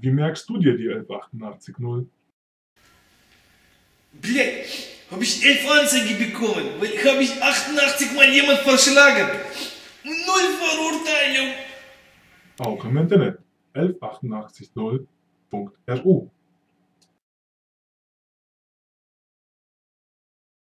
Wie merkst du dir die 1188-0? Blech, habe ich 11 Anzeige bekommen, weil habe ich 88 Mal jemand verschlagen. Null Verurteilung. Auch im Internet 11880.ru